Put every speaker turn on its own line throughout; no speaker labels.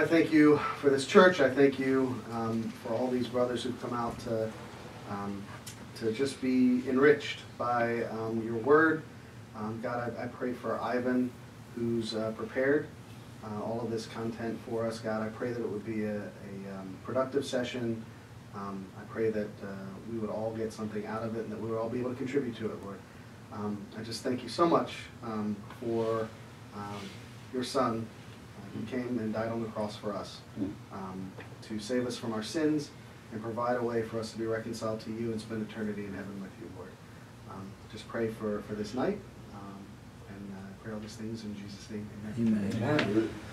I thank you for this church. I thank you um, for all these brothers who've come out to, um, to just be enriched by um, your word. Um, God, I, I, pray for Ivan, who's uh, prepared uh, all of this content for us. God, I pray that it would be a, a um, productive session. Um, I pray that uh, we would all get something out of it and that we would all be able to contribute to it, Lord. I just thank you so much for your son who came and died on the cross for us hmm. um, to save us from our sins and provide a way for us to be reconciled to you and spend eternity in heaven with you, Lord. Um, just pray for, for this night um, and uh, pray all these things in Jesus' name. Amen.
Amen.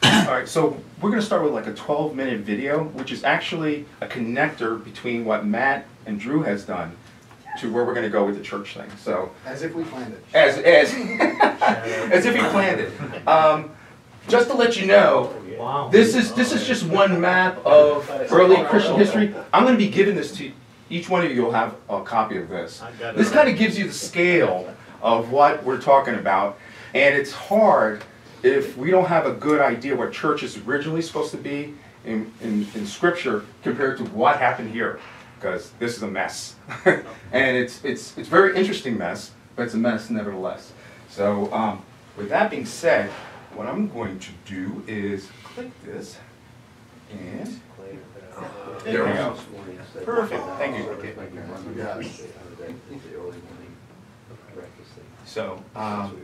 Amen. All right, so we're going to start with like a 12 minute video, which is actually a connector between what Matt and Drew has done to where we're going to go with the church thing. So
as if we planned it.
As as as if we planned it. Um, just to let you know, wow. this is this is just one map of early Christian history. I'm going to be giving this to each one of you. You'll have a copy of this. This kind of gives you the scale of what we're talking about, and it's hard if we don't have a good idea what church is originally supposed to be in, in, in Scripture compared to what happened here, because this is a mess, and it's it's it's very interesting mess, but it's a mess nevertheless. So um, with that being said what I'm going to do is click this and there we go. Perfect. Thank you. So, um,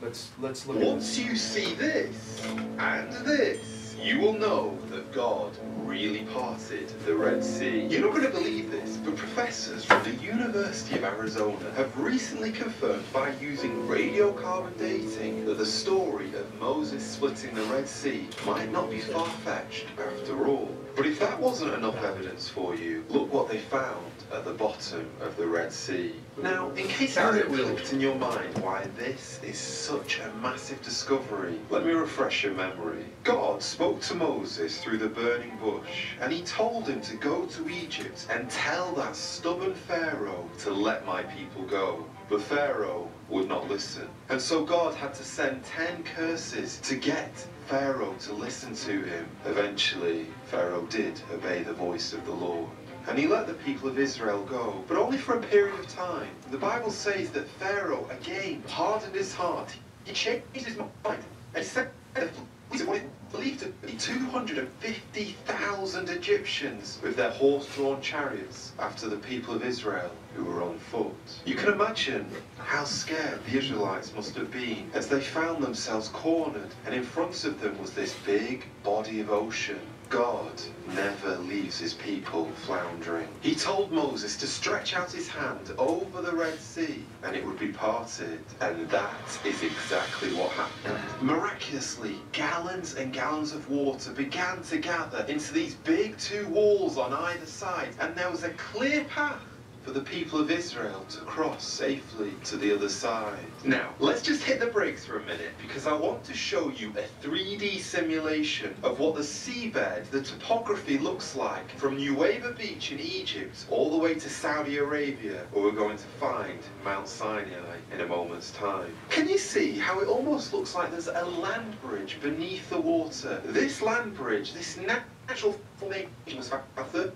let's let's look.
Once you see this and this you will know that God really parted the Red Sea. You're not going to believe this, but professors from the University of Arizona have recently confirmed by using radiocarbon dating that the story of Moses splitting the Red Sea might not be far-fetched after all. But if that wasn't enough evidence for you, look what they found at the bottom of the Red Sea. Now, in case it hasn't clicked in your mind why this is such a massive discovery, let me refresh your memory. God spoke to Moses through the burning bush, and he told him to go to Egypt and tell that stubborn Pharaoh to let my people go. But Pharaoh would not listen. And so God had to send ten curses to get Pharaoh to listen to him. Eventually, Pharaoh did obey the voice of the Lord. And he let the people of Israel go, but only for a period of time. The Bible says that Pharaoh again hardened his heart. He changed his mind and said what he believed to be 250,000 Egyptians with their horse-drawn chariots after the people of Israel who were on foot. You can imagine how scared the Israelites must have been as they found themselves cornered and in front of them was this big body of ocean God never leaves his people floundering. He told Moses to stretch out his hand over the Red Sea and it would be parted. And that is exactly what happened. Miraculously, gallons and gallons of water began to gather into these big two walls on either side and there was a clear path for the people of Israel to cross safely to the other side. Now, let's just hit the brakes for a minute because I want to show you a 3D simulation of what the seabed, the topography looks like from Nuweiba Beach in Egypt all the way to Saudi Arabia where we're going to find Mount Sinai in a moment's time. Can you see how it almost looks like there's a land bridge beneath the water? This land bridge, this natural formation was about 30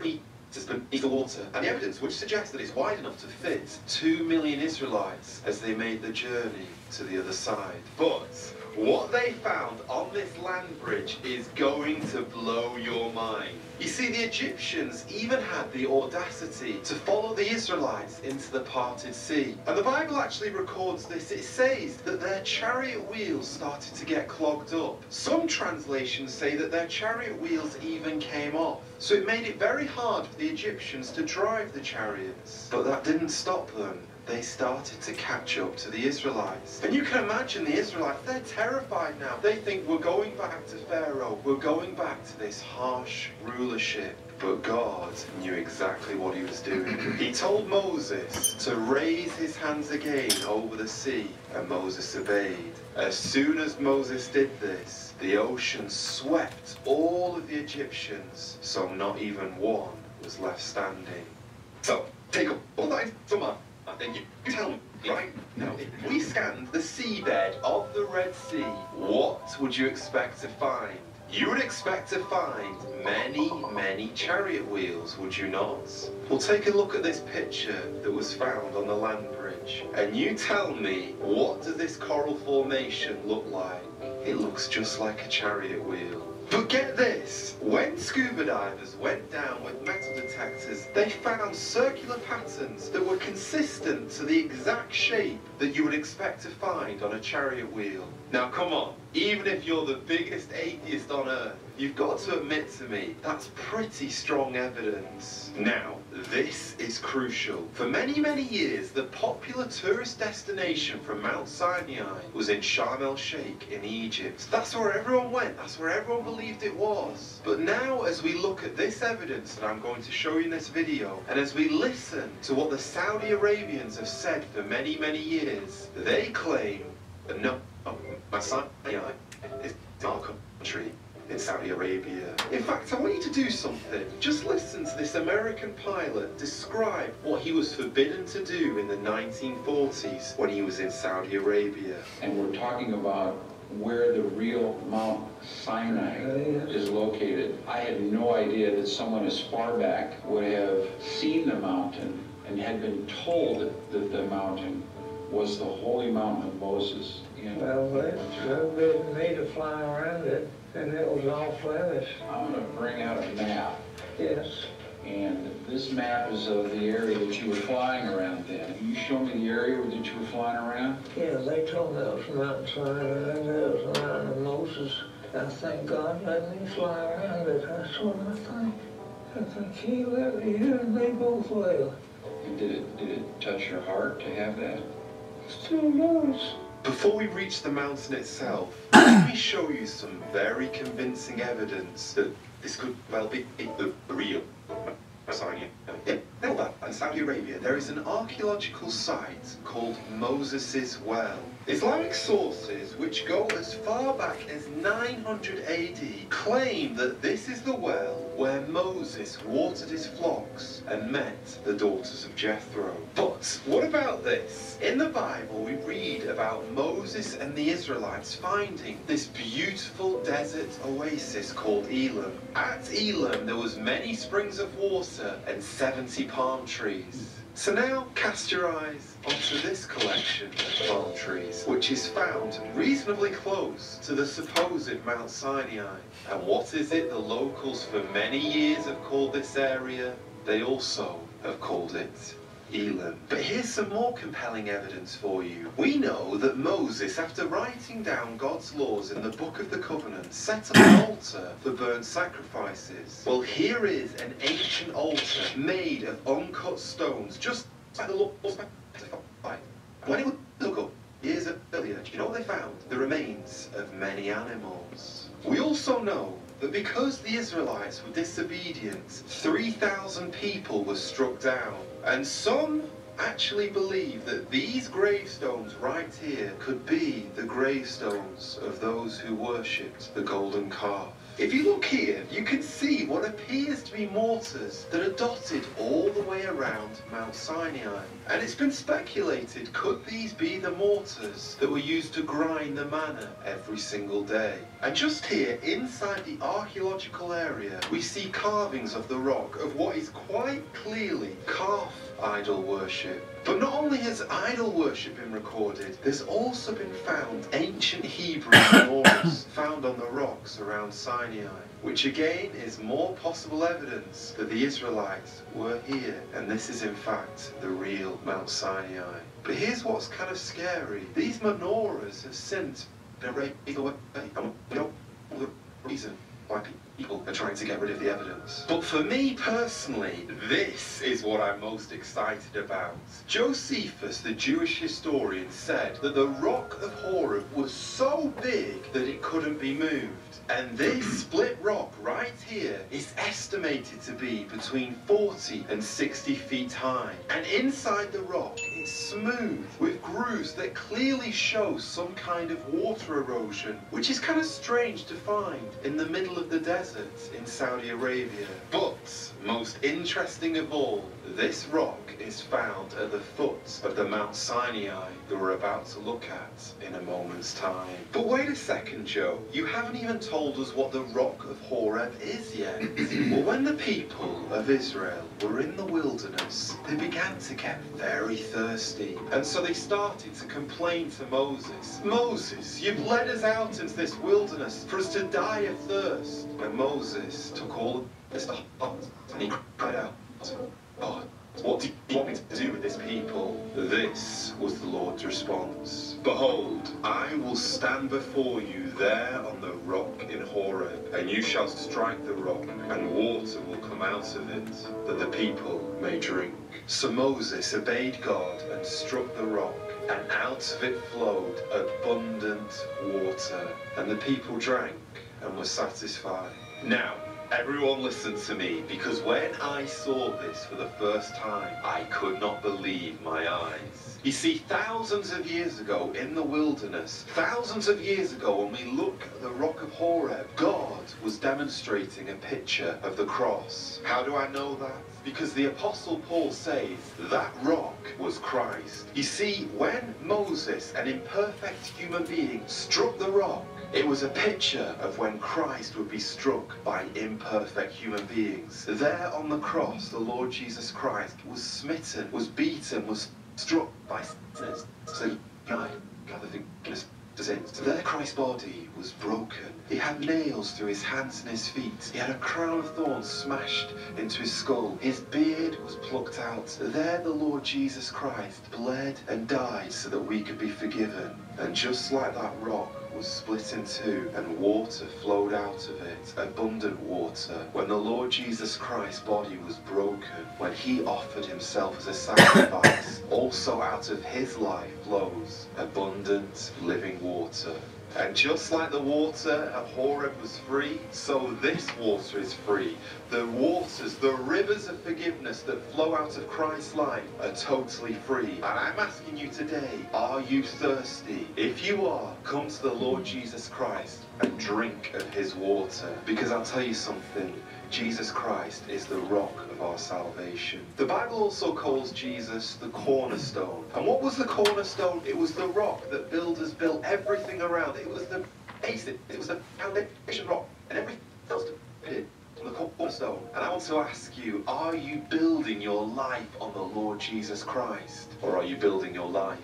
feet system the water, and the evidence which suggests that it's wide enough to fit two million Israelites as they made the journey to the other side. But what they found on this land bridge is going to blow your mind. You see, the Egyptians even had the audacity to follow the Israelites into the parted sea. And the Bible actually records this. It says that their chariot wheels started to get clogged up. Some translations say that their chariot wheels even came off. So it made it very hard for the Egyptians to drive the chariots. But that didn't stop them they started to catch up to the Israelites. And you can imagine the Israelites, they're terrified now. They think we're going back to Pharaoh, we're going back to this harsh rulership. But God knew exactly what he was doing. He told Moses to raise his hands again over the sea, and Moses obeyed. As soon as Moses did this, the ocean swept all of the Egyptians, so not even one was left standing. So, take all that from then you tell me, right? Now, if we scanned the seabed of the Red Sea, what would you expect to find? You would expect to find many, many chariot wheels, would you not? Well, take a look at this picture that was found on the land bridge, and you tell me, what does this coral formation look like? It looks just like a chariot wheel. But get this, when scuba divers went down with metal detectors, they found circular patterns that were consistent to the exact shape that you would expect to find on a chariot wheel. Now come on, even if you're the biggest atheist on earth, you've got to admit to me, that's pretty strong evidence. Now, this is crucial. For many, many years, the popular tourist destination from Mount Sinai was in Sharm el-Sheikh in Egypt. That's where everyone went, that's where everyone believed it was. But now, as we look at this evidence that I'm going to show you in this video, and as we listen to what the Saudi Arabians have said for many, many years, they claim that no, Mount Sinai is our country in Saudi Arabia. In fact, I want you to do something. Just listen to this American pilot describe what he was forbidden to do in the 1940s when he was in Saudi Arabia.
And we're talking about where the real Mount Sinai is located. I had no idea that someone as far back would have seen the mountain and had been told that the mountain was the holy mountain of Moses. You know,
Well, it's forbidden me to fly around it, and it was all limits,
I'm gonna bring out a map,
yes.
and this map is of the area that you were flying around then. Can you show me the area that you were flying around?
Yeah, they told me it was Mount Sinai, and it was of Moses. I thank God let me fly around it, that's what I think. I think he let me, and me both well.
And did it, did it touch your heart to have that?
It Still does.
Before we reach the mountain itself, let me show you some very convincing evidence that this could well be the real Sinai. In Saudi Arabia, there is an archaeological site called Moses' Well. Islamic sources, which go as far back as 900 AD, claim that this is the well where Moses watered his flocks and met the daughters of Jethro. But what about this? In the Bible, we read about Moses and the Israelites finding this beautiful desert oasis called Elim. At Elim, there was many springs of water and 70 palm trees. So now cast your eyes onto this collection of palm trees, which is found reasonably close to the supposed Mount Sinai. And what is it the locals for many years have called this area? They also have called it Elim. But here's some more compelling evidence for you. We know that Moses, after writing down God's laws in the Book of the Covenant, set up an altar for burnt sacrifices. Well, here is an ancient altar made of uncut stones, just like the laws. When it was dug up years earlier, you know what they found? The remains of many animals. We also know that because the Israelites were disobedient, 3,000 people were struck down. And some actually believe that these gravestones right here could be the gravestones of those who worshipped the golden calf. If you look here, you can see what appears to be mortars that are dotted all the way around Mount Sinai. And it's been speculated, could these be the mortars that were used to grind the manna every single day? And just here, inside the archaeological area, we see carvings of the rock of what is quite clearly calf idol worship. But not only has idol worship been recorded, there's also been found ancient Hebrew menorahs found on the rocks around Sinai, which again is more possible evidence that the Israelites were here, and this is in fact the real Mount Sinai. But here's what's kind of scary. These menorahs have since been erased the reason why people are trying to get rid of the evidence. But for me personally, this is what I'm most excited about. Josephus, the Jewish historian, said that the rock of Horeb was so big that it couldn't be moved. And this split rock right here is estimated to be between 40 and 60 feet high. And inside the rock, it's smooth with grooves that clearly show some kind of water erosion, which is kind of strange to find in the middle of the desert. in Saudi Arabia. But most interesting of all, this rock is found at the foot of the Mount Sinai that we're about to look at in a moment's time. But wait a second, Joe. You haven't even told us what the rock of Horeb is yet. well, when the people of Israel were in the wilderness, they began to get very thirsty. And so they started to complain to Moses. Moses, you've led us out into this wilderness for us to die of thirst. And Moses took all of this to heart and he cried out, God, what do you want me to do with this people? This was the Lord's response. Behold, I will stand before you there on the rock in Horeb, and you shall strike the rock, and water will come out of it, that the people may drink. So Moses obeyed God and struck the rock, and out of it flowed abundant water, and the people drank and were satisfied. Now, Everyone listen to me, because when I saw this for the first time, I could not believe my eyes. You see, thousands of years ago in the wilderness, thousands of years ago when we look at the rock of Horeb, God was demonstrating a picture of the cross. How do I know that? Because the Apostle Paul says that rock was Christ. You see, when Moses, an imperfect human being, struck the rock, it was a picture of when Christ would be struck by imperfect human beings. There on the cross, the Lord Jesus Christ was smitten, was beaten, was struck by sinners. So you might gather sins. So there Christ's body was broken. He had nails through his hands and his feet. He had a crown of thorns smashed into his skull. His beard was plucked out. There the Lord Jesus Christ bled and died so that we could be forgiven. And just like that rock, was split in two and water flowed out of it, abundant water. When the Lord Jesus Christ's body was broken, when he offered himself as a sacrifice, also out of his life flows abundant living water. And just like the water at Horeb was free, so this water is free. The waters, the rivers of forgiveness that flow out of Christ's life are totally free. And I'm asking you today, are you thirsty? If you are, come to the Lord Jesus Christ and drink of his water. Because I'll tell you something, Jesus Christ is the rock of our salvation. The Bible also calls Jesus the cornerstone. And what was the cornerstone? It was the rock that builders built everything around. It was the basic, it was the foundation rock, and everything else depended on the cornerstone. And I want to ask you, are you building your life on the Lord Jesus Christ? Or are you building your life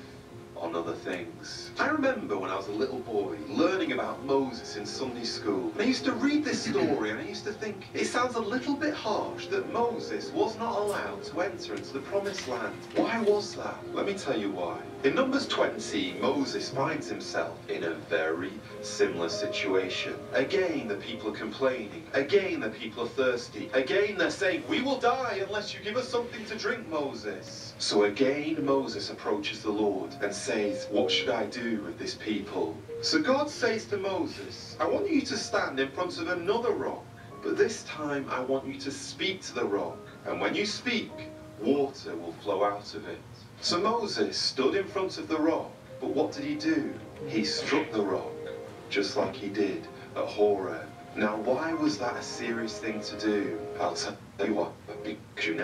on other things. I remember when I was a little boy learning about Moses in Sunday school. And I used to read this story and I used to think it sounds a little bit harsh that Moses was not allowed to enter into the promised land. Why was that? Let me tell you why. In Numbers 20, Moses finds himself in a very similar situation. Again, the people are complaining. Again, the people are thirsty. Again, they're saying, We will die unless you give us something to drink, Moses. So again, Moses approaches the Lord and says, What should I do with this people? So God says to Moses, I want you to stand in front of another rock, but this time I want you to speak to the rock. And when you speak, water will flow out of it. So Moses stood in front of the rock, but what did he do? He struck the rock, just like he did at Horeb. Now, why was that a serious thing to do? I'll tell you what, because you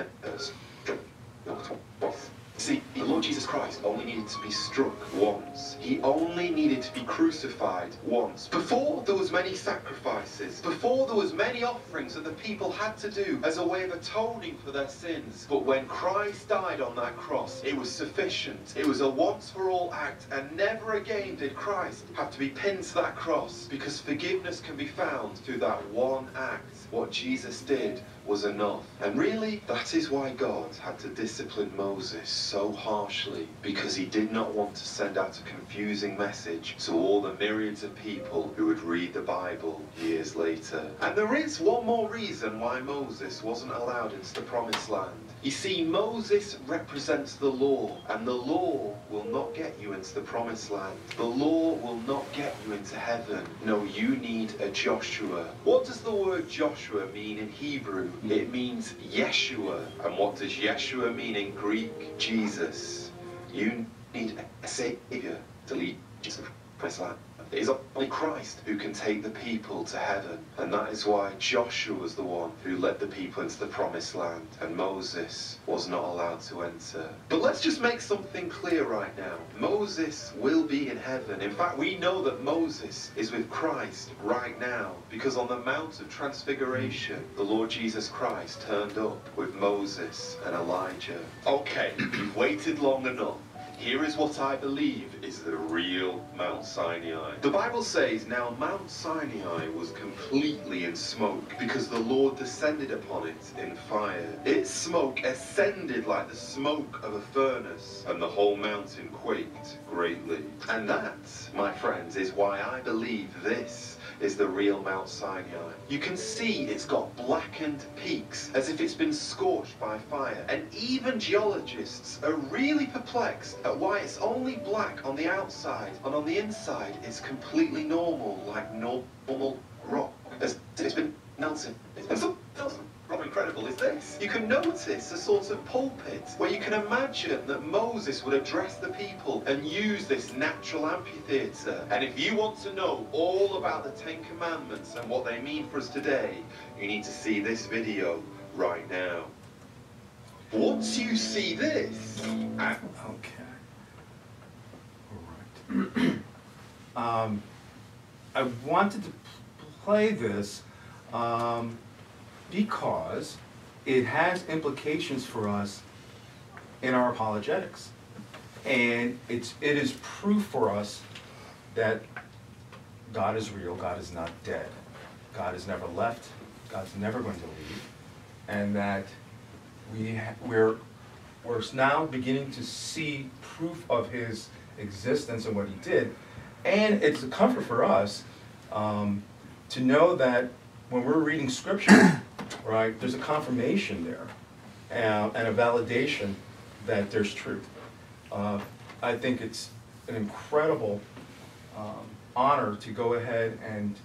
See, the Lord Jesus Christ only needed to be struck once. He only needed to be crucified once. Before there was many sacrifices, before there was many offerings that the people had to do as a way of atoning for their sins. But when Christ died on that cross, it was sufficient. It was a once for all act, and never again did Christ have to be pinned to that cross because forgiveness can be found through that one act. What Jesus did was enough. And really, that is why God had to discipline Moses so harshly, because he did not want to send out a confusing message to all the myriads of people who would read the Bible years later. And there is one more reason why Moses wasn't allowed into the promised land. You see, Moses represents the law, and the law will not get you into the promised land. The law will not get you into heaven. No, you need a Joshua. What does the word Joshua mean in Hebrew? It means Yeshua. And what does Yeshua mean in Greek? Jesus. You need a Savior to lead you to the promised land. It is only Christ who can take the people to heaven. And that is why Joshua was the one who led the people into the promised land, and Moses was not allowed to enter. But let's just make something clear right now. Moses will be in heaven. In fact, we know that Moses is with Christ right now, because on the Mount of Transfiguration, the Lord Jesus Christ turned up with Moses and Elijah. Okay, you've waited long enough. Here is what I believe is the real Mount Sinai. The Bible says, Now Mount Sinai was completely in smoke because the Lord descended upon it in fire. Its smoke ascended like the smoke of a furnace, and the whole mountain quaked greatly. And that, my friends, is why I believe this is the real Mount Sinai. You can see it's got blackened peaks as if it's been scorched by fire. And even geologists are really perplexed at why it's only black on the outside and on the inside it's completely normal, like normal rock. As if it's been melted. Something rather incredible is this. You can notice a sort of pulpit where you can imagine that Moses would address the people and use this natural amphitheatre. And if you want to know all about the Ten Commandments and what they mean for us today, you need to see this video right now. Once you see this, and
Okay. All right. Um, I wanted to play this um, because it has implications for us in our apologetics. And it's, it is proof for us that God is real, God is not dead. God has never left, God's never going to leave. And that we, we're, we're now beginning to see proof of his existence and what he did. And it's a comfort for us um, to know that when we're reading scripture, right, there's a confirmation there uh, and a validation that there's truth. Uh, I think it's an incredible um, honor to go ahead and,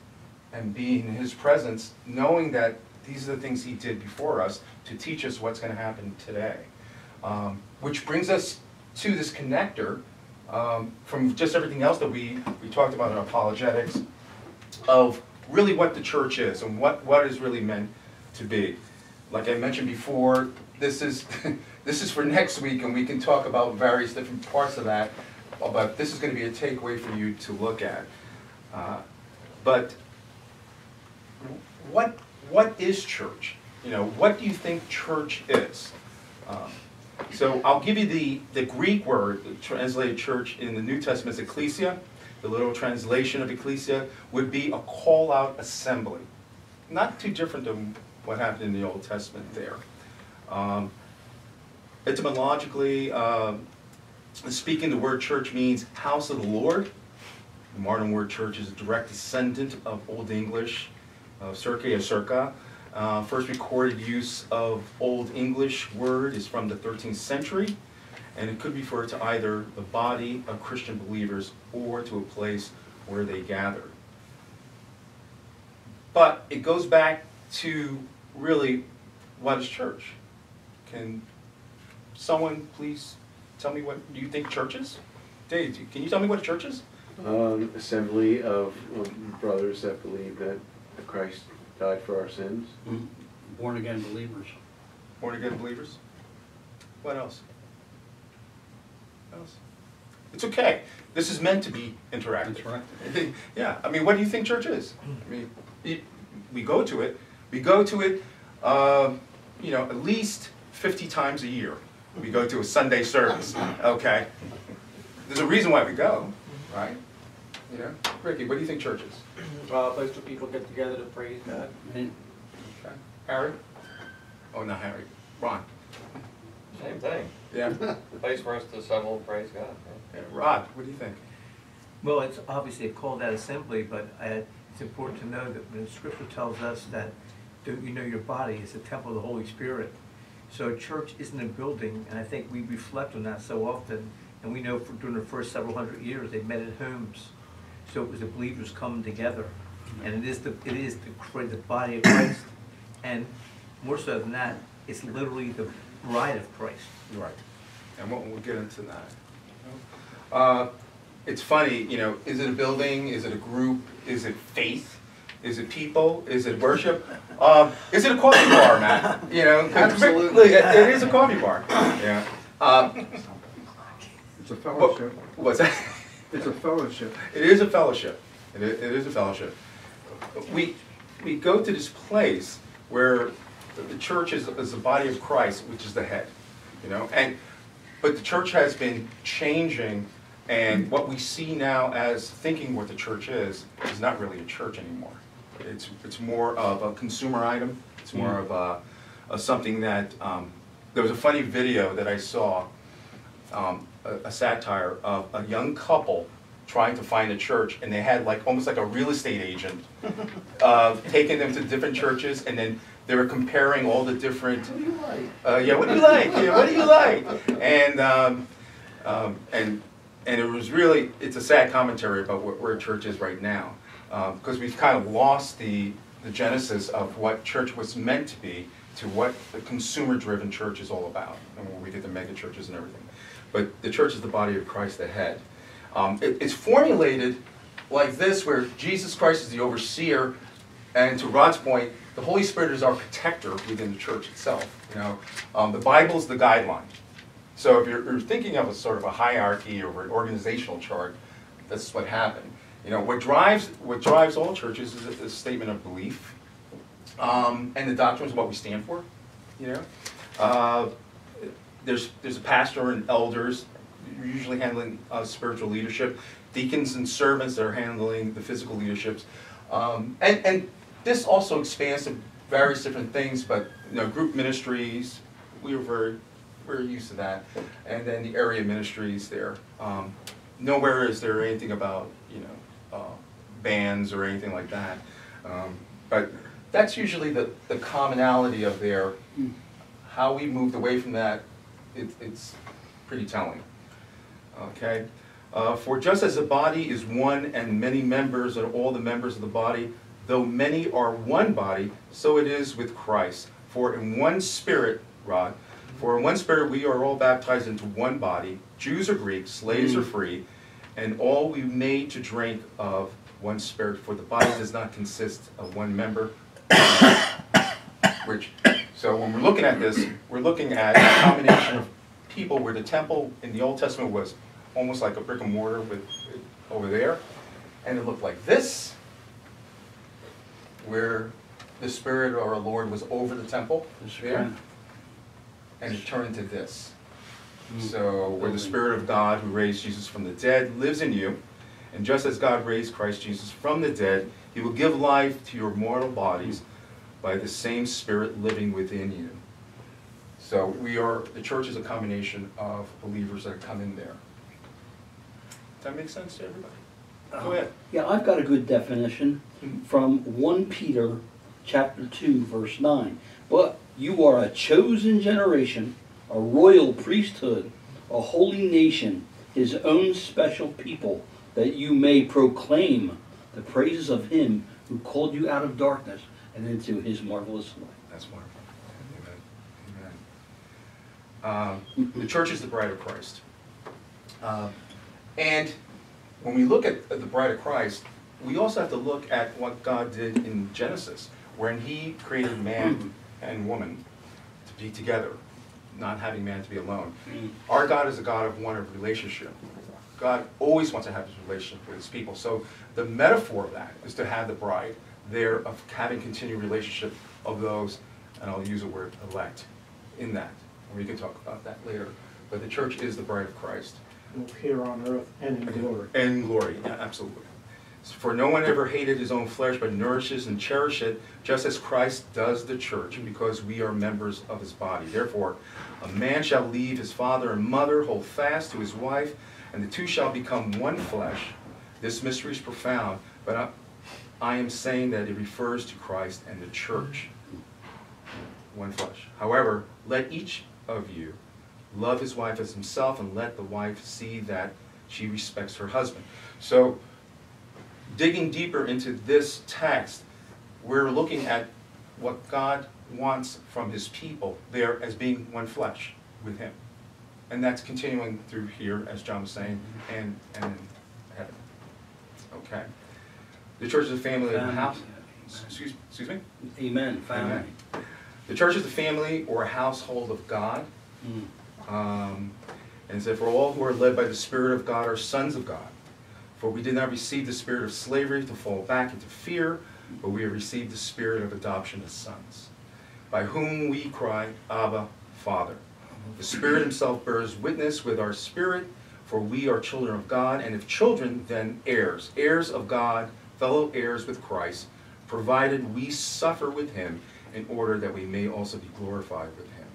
and be in his presence, knowing that these are the things he did before us to teach us what's going to happen today. Um, which brings us to this connector um, from just everything else that we, we talked about in apologetics of really what the church is and what, what is really meant to be. Like I mentioned before, this is, this is for next week and we can talk about various different parts of that, but this is gonna be a takeaway for you to look at. Uh, But what, what is church? You know, what do you think church is? Um, So I'll give you the, the Greek word translated church in the New Testament is ecclesia. The literal translation of ecclesia would be a call-out assembly. Not too different than what happened in the Old Testament there. Um, Etymologically, um, speaking, the word church means house of the Lord. The modern word church is a direct descendant of Old English, of circe or circa. Uh, First recorded use of Old English word is from the 13th century, and it could refer to either the body of Christian believers or to a place where they gather. But it goes back to really what is church? Can someone please tell me what do you think church is? Dave, can you tell me what a church is?
Um, assembly of brothers that believe that Christ died for our sins.
born again believers.
Born again believers? What else? What else? It's okay. This is meant to be interactive.
That's right.
yeah, I mean, what do you think church is? I mean, it, we go to it. We go to it, um, you know, at least 50 times a year. We go to a Sunday service, okay? There's a reason why we go, right? You know? Ricky, what do you think church is?
Uh, a place where people get together to praise God.
Okay. Harry? Oh, not Harry. Ron?
Same thing.
Yeah?
Place for us to assemble, and praise God.
yeah. Rod, what do you think?
Well, it's obviously called that assembly, but uh, it's important to know that when the scripture tells us that, don't you know your body is a temple of the Holy Spirit. So church isn't a building, and I think we reflect on that so often. And we know for during the first several hundred years, they met at homes. So it was the believers coming together. And it is the, it is the, the body of Christ. And more so than that, it's literally the bride of Christ.
Right. And we'll, we'll get into that. Uh, it's funny, you know, is it a building, is it a group, is it faith, is it people, is it worship? Um, is it a coffee bar, Matt? You know, 'cause
Absolutely.
It it is a coffee bar, yeah. Um,
It's a
what- What's that?
It's a fellowship.
It is a fellowship. It is, it is a fellowship. We, we go to this place where the church is, is the body of Christ, which is the head, you know? And, but the church has been changing, and what we see now as thinking what the church is, is not really a church anymore. It's, it's more of a consumer item. It's more of a, of something that, um, there was a funny video that I saw um, a, a satire of a young couple trying to find a church, and they had like almost like a real estate agent uh, taking them to different churches, and then they were comparing all the different.
What do you like?
Uh, yeah, what do you like? Yeah, what do you like? And um, um, and and it was really it's a sad commentary about where, where church is right now, because we've kind of lost the the genesis of what church was meant to be to what the consumer-driven church is all about, and when we did the mega churches and everything. But the church is the body of Christ, the head. Um, it- it's formulated like this, where Jesus Christ is the overseer, and to Rod's point, the Holy Spirit is our protector within the church itself. You know, um, the Bible is the guideline. So if you're, you're thinking of a sort of a hierarchy or an organizational chart, that's what happened. You know, what drives what drives all churches is a, a statement of belief, um, and the doctrine is what we stand for. You know, uh, there's there's a pastor and elders usually handling uh, spiritual leadership, deacons and servants that are handling the physical leaderships, um, and and this also expands to various different things. But you know, group ministries, we were very we're used to that, and then the area ministries there. Um, nowhere is there anything about you know bands or anything like that, um, but that's usually the the commonality of their how we moved away from that. It, it's pretty telling. Okay. Uh, For just as the body is one and many members are all the members of the body, though many are one body, so it is with Christ. For in one spirit, Rod, for in one spirit we are all baptized into one body, Jews or Greeks, slaves or free, and all we made to drink of one spirit. For the body does not consist of one member, which, so when we're looking at this, we're looking at a combination of people where the temple in the Old Testament was almost like a brick and mortar with, over there, and it looked like this, where the Spirit or our Lord was over the temple, there, and it turned to this. Mm. So, where the Spirit of God who raised Jesus from the dead lives in you, and just as God raised Christ Jesus from the dead, he will give life to your mortal bodies by the same Spirit living within you. So we are, the church is a combination of believers that come in there. Does that make sense to everybody? Go uh, ahead.
Yeah, I've got a good definition mm-hmm. from 1 Peter chapter 2 verse 9. But you are a chosen generation, a royal priesthood, a holy nation, his own special people, that you may proclaim the praises of him who called you out of darkness and into his marvelous light.
That's wonderful. Amen. Amen. Um, The church is the bride of Christ. Um, And when we look at at the bride of Christ, we also have to look at what God did in Genesis, when he created man and woman to be together, not having man to be alone. Our God is a God of one of relationship. God always wants to have his relationship with his people. So the metaphor of that is to have the bride there of having continued relationship of those, and I'll use the word elect in that. And we can talk about that later. But the church is the bride of Christ.
here on earth and in glory.
And glory, yeah, absolutely. For no one ever hated his own flesh, but nourishes and cherishes it, just as Christ does the church, because we are members of his body. Therefore, a man shall leave his father and mother, hold fast to his wife, and the two shall become one flesh. This mystery is profound, but I, I am saying that it refers to Christ and the church. One flesh. However, let each of you love his wife as himself, and let the wife see that she respects her husband. So, digging deeper into this text, we're looking at what God wants from his people there as being one flesh with him. And that's continuing through here, as John was saying, and, and heaven. Okay. The church is a family of a house. Excuse, excuse me?
Amen, family.
Amen. The church is a family or a household of God.
Mm.
Um, and said, For all who are led by the Spirit of God are sons of God. For we did not receive the spirit of slavery to fall back into fear, but we have received the spirit of adoption as sons, by whom we cry, Abba, Father. The Spirit Himself bears witness with our spirit, for we are children of God, and if children, then heirs, heirs of God, fellow heirs with Christ, provided we suffer with Him in order that we may also be glorified with Him.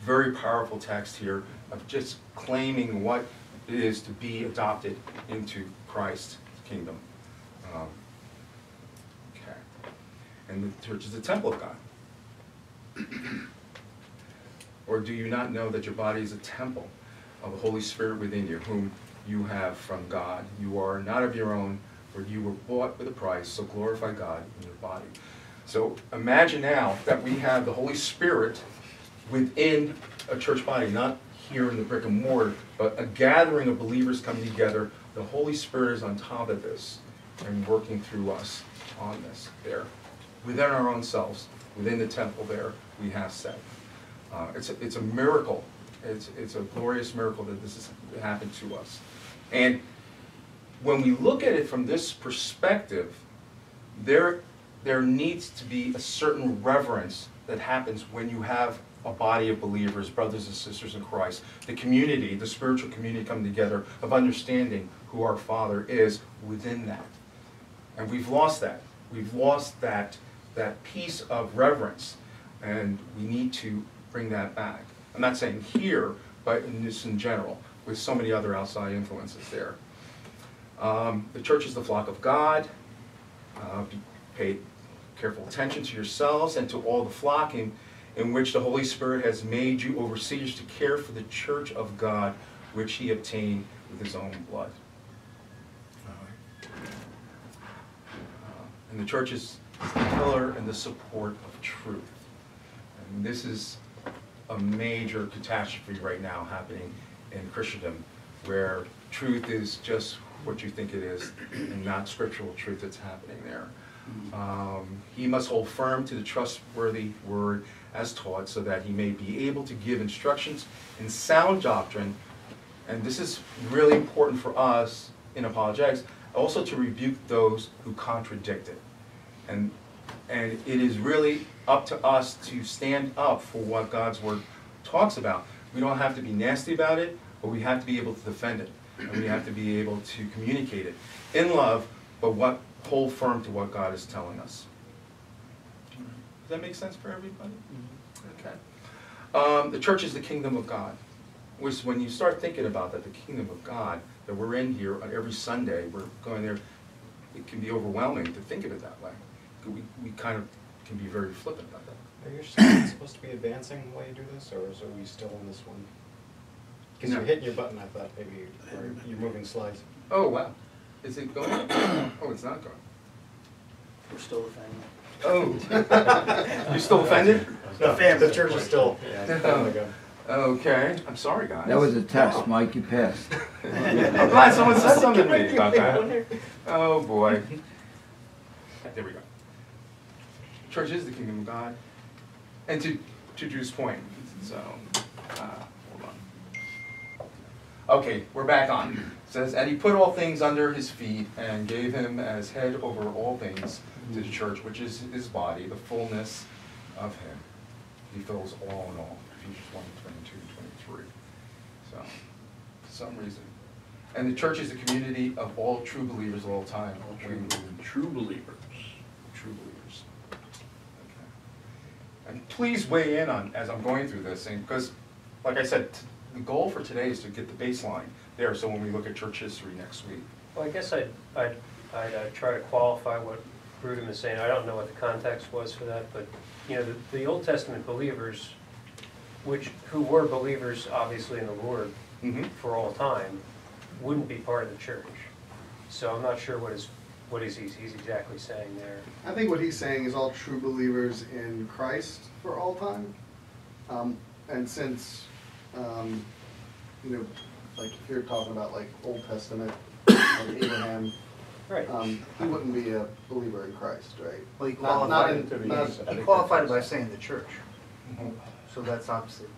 Very powerful text here of just claiming what it is to be adopted into Christ's kingdom. Um, okay. And the church is the temple of God. Or do you not know that your body is a temple of the Holy Spirit within you, whom you have from God? You are not of your own, for you were bought with a price, so glorify God in your body. So imagine now that we have the Holy Spirit within a church body, not here in the brick and mortar, but a gathering of believers coming together. The Holy Spirit is on top of this and working through us on this there. Within our own selves, within the temple there, we have set. Uh, it's, a, it's a miracle. It's, it's a glorious miracle that this has happened to us. And when we look at it from this perspective, there, there needs to be a certain reverence that happens when you have a body of believers, brothers and sisters in Christ, the community, the spiritual community come together of understanding who our Father is within that. And we've lost that. We've lost that, that piece of reverence, and we need to bring that back. I'm not saying here, but in this in general, with so many other outside influences there. Um, the church is the flock of God. Uh, pay careful attention to yourselves and to all the flock in, in which the Holy Spirit has made you overseers to care for the church of God, which he obtained with his own blood. Uh, And the church is the pillar and the support of truth. And this is a major catastrophe right now happening in Christendom, where truth is just what you think it is, and not scriptural truth that's happening there. Um, he must hold firm to the trustworthy word as taught, so that he may be able to give instructions in sound doctrine. And this is really important for us in apologetics, also to rebuke those who contradict it. And, and it is really up to us to stand up for what God's word talks about. We don't have to be nasty about it, but we have to be able to defend it. And we have to be able to communicate it in love, but what hold firm to what God is telling us. Does that make sense for everybody? Okay. Um, the church is the kingdom of God. Which, when you start thinking about that, the kingdom of God that we're in here on every Sunday, we're going there. It can be overwhelming to think of it that way. We, we kind of can be very flippant about that.
Are your slides supposed to be advancing while you do this, or is, are we still on this one? Because
No.
you're hitting your button, I thought maybe or you're moving slides.
Oh wow, is it going? oh, it's not going.
We're still a family.
Oh, you still offended?
No, the church is still. Yeah, oh my God.
Okay, I'm sorry, guys.
That was a test, Mike, you passed.
I'm glad someone said something to me about that. Oh, boy. There we go. Church is the kingdom of God. And to, to Drew's point, so, uh, hold on. Okay, we're back on. It Says, and he put all things under his feet and gave him as head over all things to the church, which is his body, the fullness of him. He fills all in all. Ephesians 1, 22, 23. So, for some reason. And the church is the community of all true believers of all time.
True, true believers.
True believers. Okay. And please weigh in on, as I'm going through this, and, because, like I said, t- the goal for today is to get the baseline there, so when we look at church history next week.
Well, I guess I'd, I'd, I'd uh, try to qualify what Brutum is saying. I don't know what the context was for that, but, you know, the, the Old Testament believers, which, who were believers, obviously, in the Lord
Mhm.
for all time, wouldn't be part of the church. So I'm not sure what is, what is he's, he's exactly saying there.
I think what he's saying is all true believers in Christ for all time. Um, and since, um, you know, like if you're talking about like Old Testament, like Abraham,
Right.
um, he wouldn't be a believer in Christ, right?
Well, he
Not- not
qualified,
in-
it-
not-
he qualified by saying the church.
Mm-hmm.
So that's obviously,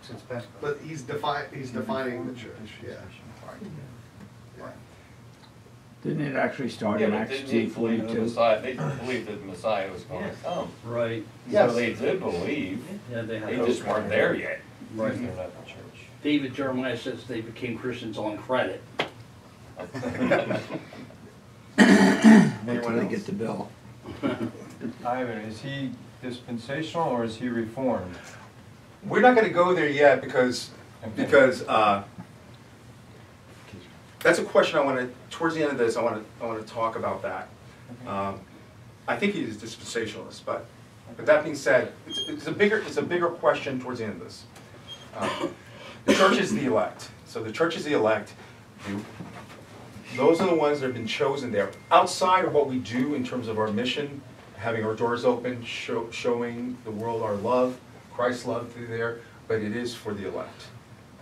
since Pentecost.
But he's defi, he's defining the church, yeah.
Didn't it actually start
Yeah,
in
but
Acts
didn't they
two
believe the
forty-two?
Messiah, they believed that the Messiah was gonna come.
Right.
So they did believe,
Yeah, they had
they
hope.
just weren't there yet.
Right.
They're not the church.
David Jeremiah says they became Christians on credit.
Wait till they get the bill.
Ivan, is he dispensational or is he reformed?
We're not gonna go there yet because, because, uh, that's a question I wanna, towards the end of this, I wanna, I wanna talk about that. Um, I think he is dispensationalist, but, but that being said, it's, it's a bigger, it's a bigger question towards the end of this. Um, The church is the elect, so the church is the elect. You- Those are the ones that have been chosen there. Outside of what we do in terms of our mission, having our doors open, show, showing the world our love, Christ's love through there, but it is for the elect.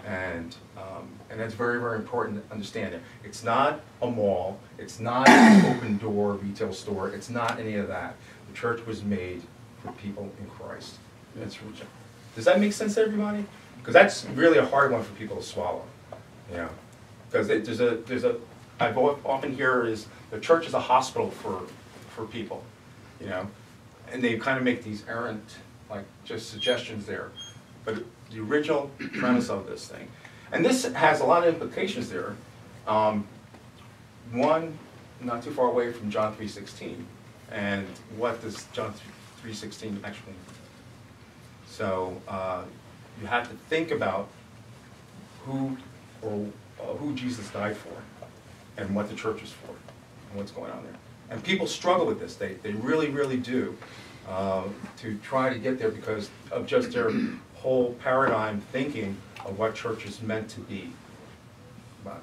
And, um, and that's very, very important to understand it. It's not a mall, it's not an open door retail store, it's not any of that. The church was made for people in Christ. That's, does that make sense to everybody? Because that's really a hard one for people to swallow, you know? Because there's a, there's a, al- often hear is, the church is a hospital for, for people, you know? And they kind of make these errant, like, just suggestions there. But the original premise of this thing, and this has a lot of implications there. Um, One, not too far away from John three sixteen, and what does John three sixteen actually mean? So, uh, you have to think about who, or uh, who Jesus died for, and what the church is for, and what's going on there. And people struggle with this, they, they really, really do, uh, to try to get there because of just their whole paradigm thinking of what church is meant to be. But,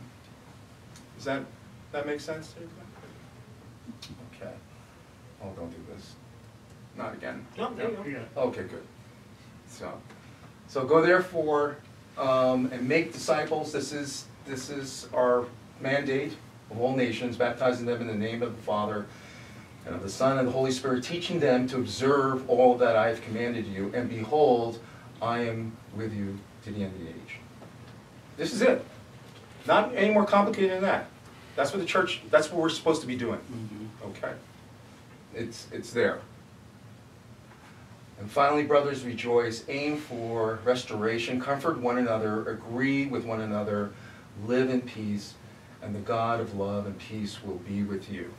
Does that, that make sense to everybody? Okay. Oh, don't do this. Not again.
No, there you go.
Okay, good. So, so go therefore, um, and make disciples, this is, this is our mandate of all nations, baptizing them in the name of the Father, and of the Son, and the Holy Spirit, teaching them to observe all that I have commanded you, and behold, I am with you to the end of the age. This is it. Not any more complicated than that. That's what the church, that's what we're supposed to be doing, mm-hmm. okay? It's, it's there. And finally, brothers, rejoice, aim for restoration, comfort one another, agree with one another, live in peace, and the God of love and peace will be with you.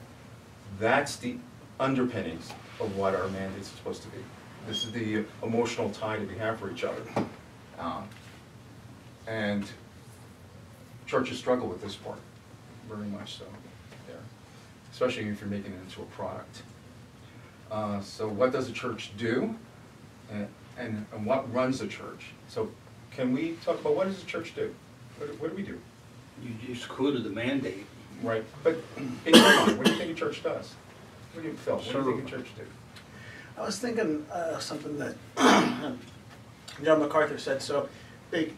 That's the underpinnings of what our mandate is supposed to be. This is the emotional tie that we have for each other. Um, And churches struggle with this part, very much so, there, especially if you're making it into a product. Uh, So what does a church do? And, and and what runs the church? So can we talk about what does the church do? What, what do we do?
You just quoted the mandate.
Right, but in your mind, what do you think a church does? What do you, Phil, what do you think a church do?
I was thinking uh, something that John MacArthur said, so big,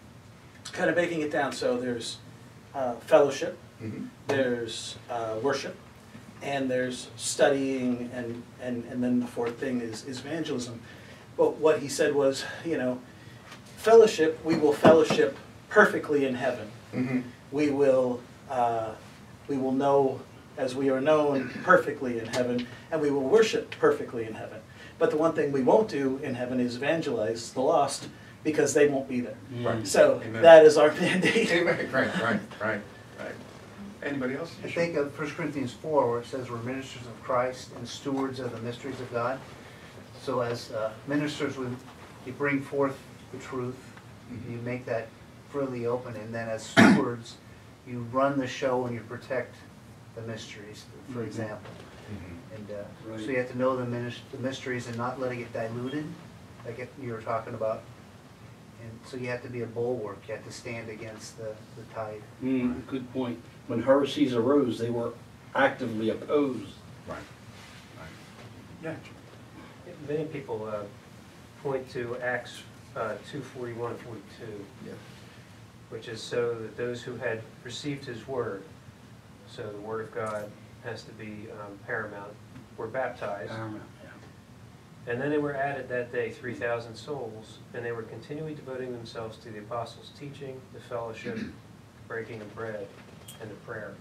kind of breaking it down, so there's uh, fellowship,
Mhm.
there's uh, worship, and there's studying, and, and, and then the fourth thing is, is evangelism. But what he said was, you know, fellowship, we will fellowship perfectly in heaven.
Mhm.
We will, uh, we will know as we are known perfectly in heaven, and we will worship perfectly in heaven. But the one thing we won't do in heaven is evangelize the lost, because they won't be there.
Right.
So
Amen.
that is our mandate.
Amen. Right, right, right, right. Anybody else?
I think of 1 Corinthians 4, where it says we're ministers of Christ and stewards of the mysteries of God. So as uh, ministers, we- you bring forth the truth, you make that freely open, and then as stewards, you run the show and you protect the mysteries, for
Mhm.
example. And uh, so
Right.
you have to know the minis- the mysteries and not letting it diluted, like it- you were talking about. And so you have to be a bulwark, you have to stand against the the tide.
Mm, good point. When heresies arose, they were actively opposed.
Right, right. Yeah.
Many people uh, point to Acts uh, 2:41 and 42.
Yeah.
which is so that those who had received his word, so the word of God has to be um, paramount, were baptized.
Paramount,
And then they were added that day, three thousand souls, and they were continually devoting themselves to the apostles' teaching, the fellowship, breaking of bread, and the prayer.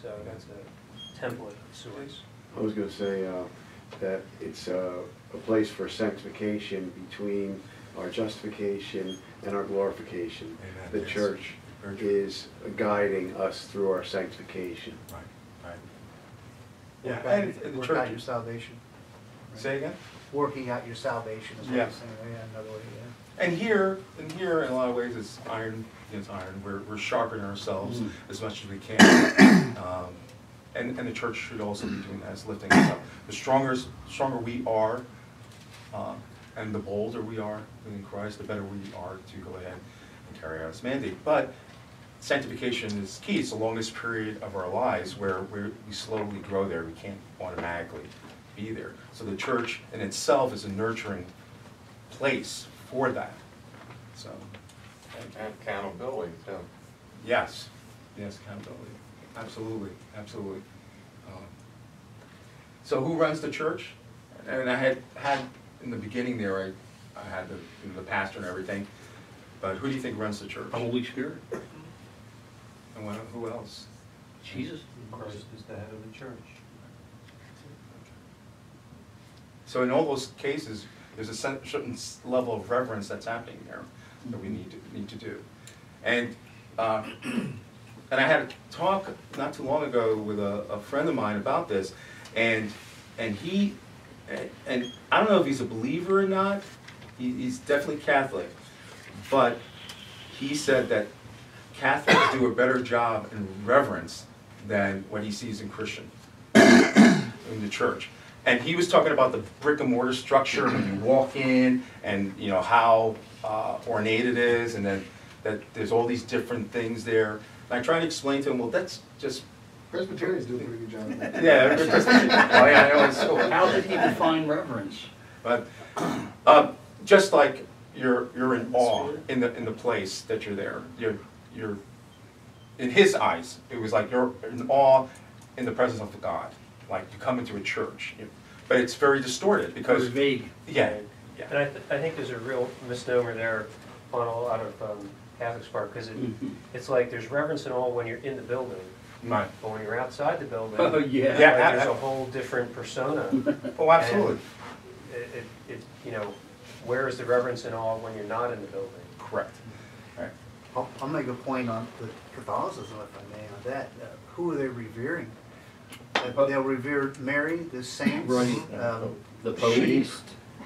So that's a template of sorts.
I was gonna say, uh, that it's, uh, a place for sanctification between our justification and our glorification.
Amen,
The
yes.
church
Very true.
is guiding us through our sanctification.
Right, right.
Work
Yeah,
out-
and and the
Work out
church,
your salvation.
say again?
Working out your salvation is what
Yeah.
you're saying, yeah, another way, yeah.
And here, and here, in a lot of ways, it's iron against iron. We're, we're sharpening ourselves
Mm.
as much as we can. Um, And, and the church should also be doing that, is lifting us up. The stronger, stronger we are, uh, and the bolder we are within Christ, the better we are to go ahead and carry out His mandate. But sanctification is key. It's the longest period of our lives where we're, we slowly grow there. We can't automatically be there. So the church in itself is a nurturing place for that. So,
And accountability too.
yes, yes, accountability. Absolutely, absolutely. Um, So who runs the church? And I had, had, in the beginning there, I, I had the, you know, the pastor and everything. But who do you think runs the church?
The Holy Spirit,
And what, who else?
Jesus.
Christ is the head of the church.
So in all those cases, there's a certain level of reverence that's happening there that we need to, need to do. And, uh, and I had a talk not too long ago with a, a friend of mine about this, and, and he, and- and I don't know if he's a believer or not, he, he's definitely Catholic, but he said that Catholics do a better job in reverence than what he sees in Christian in the church. And he was talking about the brick and mortar structure when you walk in and, you know, how uh, ornate it is and then that there's all these different things there. And I tried to explain to him, well, that's just,
Presbyterians do a pretty good job
yeah, they're oh yeah, I know, it's cool.
How did he define reverence?
But, uh, just like you're, you're in awe in the, in the place that you're there. You're, you're, in his eyes, it was like you're in awe in the presence of God. Like you come into a church, you- but it's very distorted because.
Very vague.
Yeah, yeah.
And I, th- I think there's a real misnomer there on a lot of um, Catholics' part, because it,
Mhm.
it's like there's reverence and all when you're in the building,
Right.
but when you're outside the building,
Oh, yeah.
like,
Yeah,
there's
I-
a whole different persona.
Oh, absolutely.
It, it, it, you know, where is the reverence and all when you're not in the building?
Correct. Right.
I'll, I'll make a point on the Catholicism, if I may, on that. Uh, Who are they revering? Uh, They'll revere Mary, the saints.
Right.
um,
The Pope.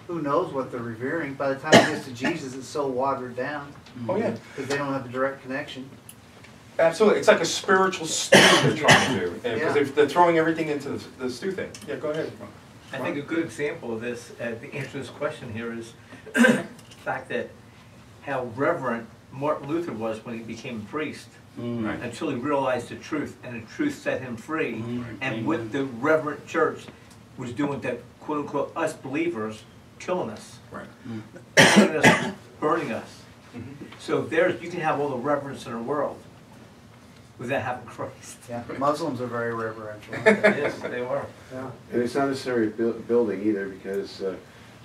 Who knows what they're revering? By the time it gets to Jesus, it's so watered down,
Oh, yeah.
because they don't have a direct connection.
Absolutely. It's like a spiritual stew they're trying to do. Because
Yeah.
they're, they're throwing everything into the, the stew thing. Yeah, go ahead.
I think a good example of this, uh, the answer to this question here is the fact that how reverent Martin Luther was when he became a priest.
Mm.
Right.
Until he realized the truth, and the truth set him free.
Mhm.
And what the reverent church was doing to quote unquote us believers, killing us,
Right.
burning us, burning us.
Mhm.
So there's, you can have all the reverence in the world without having Christ.
Yeah, Muslims are very reverential.
Yes, they are.
Yeah.
And it's not necessarily a buil- building either, because uh,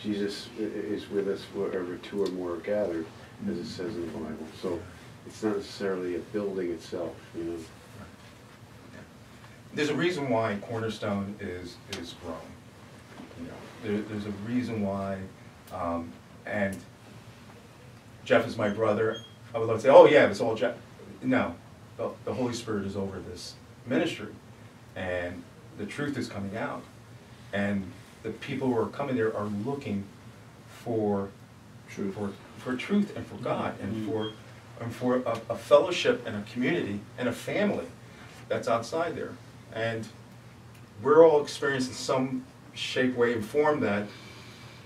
Jesus i- i- is with us wherever two or more are gathered, as it says in the Bible. So it's not necessarily a building itself, you know.
There's a reason why Cornerstone is, is growing. You know, there, there's a reason why, um, and Jeff is my brother. I would love to say, oh yeah, it's all Jeff. No, the, the Holy Spirit is over this ministry, and the truth is coming out, and the people who are coming there are looking for
Truth.
for, for truth and for God and
Mhm.
for and for a, a fellowship and a community and a family that's outside there. And we're all experiencing some shape, way, and form that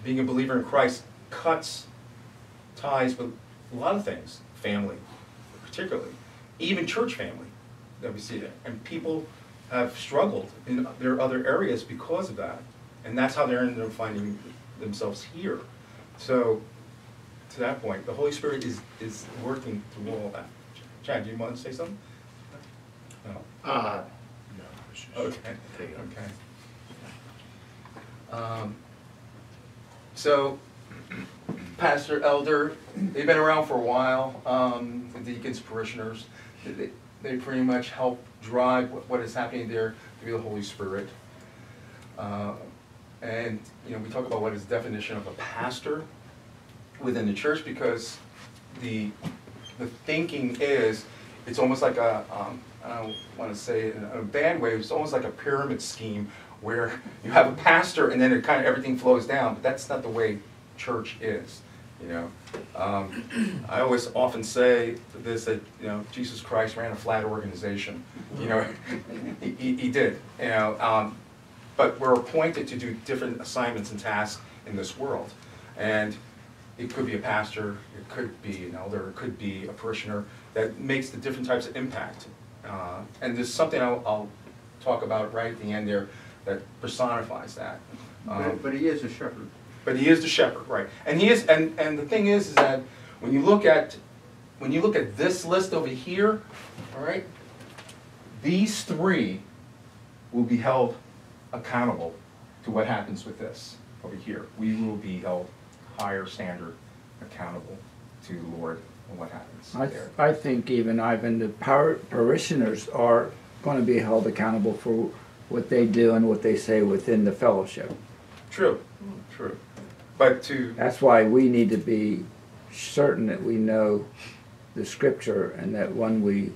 being a believer in Christ cuts ties with a lot of things, family particularly, even church family that we see there. And people have struggled in their other areas because of that. And that's how they're ended up finding themselves here. So to that point, the Holy Spirit is, is working through all that. Chad, do you want to say something? No?
Uh,
Okay, okay. Um, So, pastor, elder, they've been around for a while, um, the deacons, parishioners, they, they pretty much help drive what- what is happening there through the Holy Spirit. Uh, And, you know, we talk about what is the definition of a pastor within the church, because the, the thinking is, it's almost like a, um, I don't wanna say it in a bad way, it's almost like a pyramid scheme where you have a pastor and then it kind of, everything flows down, but that's not the way church is, you know? Um, I always often say this, that, you know, Jesus Christ ran a flat organization, you know? He, he- he did, you know, um, but we're appointed to do different assignments and tasks in this world. And it could be a pastor, it could be an elder, it could be a parishioner that makes the different types of impact. Uh, And there's something I'll, I'll talk about right at the end there that personifies that. Um,
But, but he is a shepherd.
but he is the shepherd, right? And he is, and, and the thing is, is that when you look at, when you look at this list over here, all right, these three will be held accountable to what happens with this over here. We will be held higher standard accountable to the Lord and what happens
I,
there.
I think even Ivan, the par- parishioners are gonna be held accountable for what they do and what they say within the fellowship.
True, true. But to,
That's why we need to be certain that we know the scripture and that when we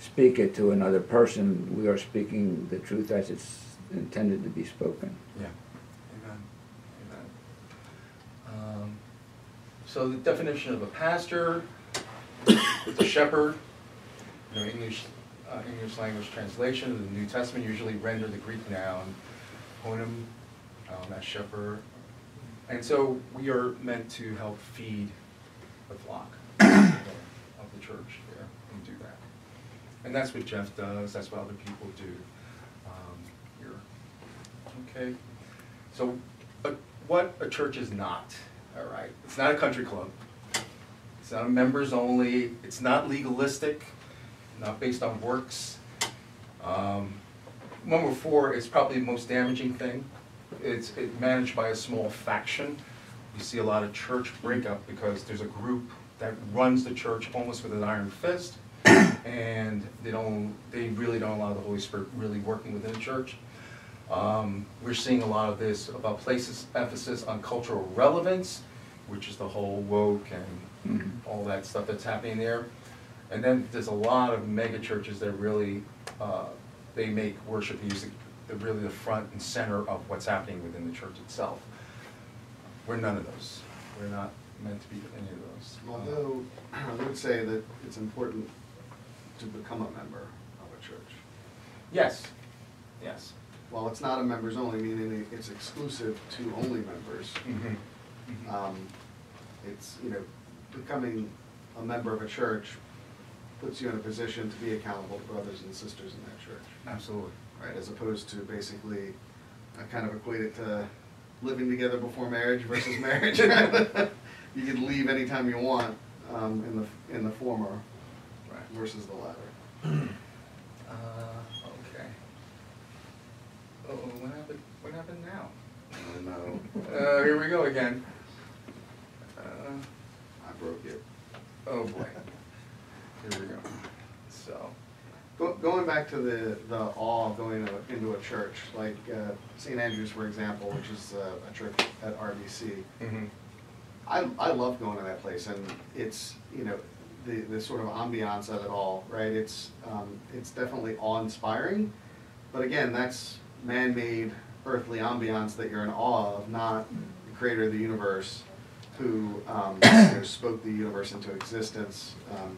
speak it to another person, we are speaking the truth as it's intended to be spoken.
yeah, amen, amen. Um, So the definition of a pastor, the shepherd, you know, English, uh, English language translation of the New Testament usually render the Greek noun honum, um, as shepherd. And so we are meant to help feed the flock of the church there and do that. And that's what Jeff does, that's what other people do um, here. Okay, so but what a church is not, all right? It's not a country club. It's not a members only, it's not legalistic, not based on works. Um, Number four is probably the most damaging thing. It's it managed by a small faction. You see a lot of church breakup because there's a group that runs the church almost with an iron fist. And they don't, they really don't allow the Holy Spirit really working within the church. Um, We're seeing a lot of this about places, emphasis on cultural relevance, which is the whole woke and all that stuff that's happening there. And then there's a lot of mega churches that really, uh, they make worship music the really the front and center of what's happening within the church itself. We're none of those. We're not meant to be any of those.
Although, I would say that it's important to become a member of a church.
Yes, yes.
While it's not a members only, meaning it's exclusive to only members,
Mhm.
um, it's, you know, becoming a member of a church puts you in a position to be accountable to brothers and sisters in that church.
Absolutely.
Right, as opposed to basically, I kind of equate it to living together before marriage versus marriage. You can leave anytime you want, um, in the, in the former versus the latter.
Uh, okay. Oh, what happened, what happened now?
I know.
Uh, here we go again. Uh,
I broke it.
Oh, boy. Here we go. So,
Go- Going back to the, the awe of going to- into a church, like uh, St. Andrews, for example, which is uh, a church at RBC.
Mm-hmm.
I, I love going to that place, and it's, you know, the, the sort of ambiance of it all, right? It's, um, it's definitely awe-inspiring, but again, that's man-made earthly ambiance that you're in awe of, not the creator of the universe who, um, you know, spoke the universe into existence, um,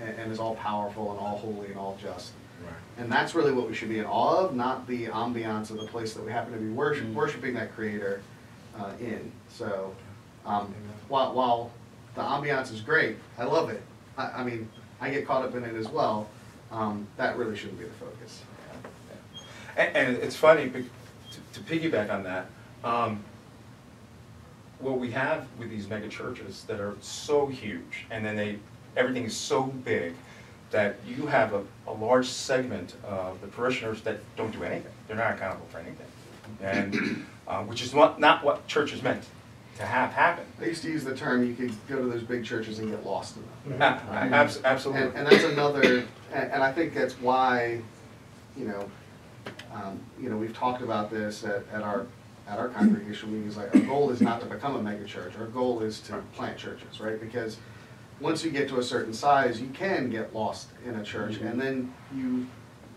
and, and is all powerful and all holy and all just. Right. And that's really what we should be in awe of, not the ambiance of the place that we happen to be worship, worshiping that creator uh, in. So, um, while, while the ambiance is great, I love it. I, I mean, I get caught up in it as well. Um, that really shouldn't be the focus.
And, and it's funny, to to piggyback on that, um, what we have with these mega churches that are so huge, and then they, everything is so big, that you have a, a large segment of the parishioners that don't do anything. They're not accountable for anything. And, uh, which is not, not what church is meant to have happen.
I used to use the term, you could go to those big churches and get lost in them.
A- a- abs- Absolutely.
And, and that's another, and, and I think that's why, you know, um, you know, we've talked about this at, at our, at our congregation meetings, like, our goal is not to become a mega church, our goal is to plant churches, right? Because once you get to a certain size, you can get lost in a church, and then you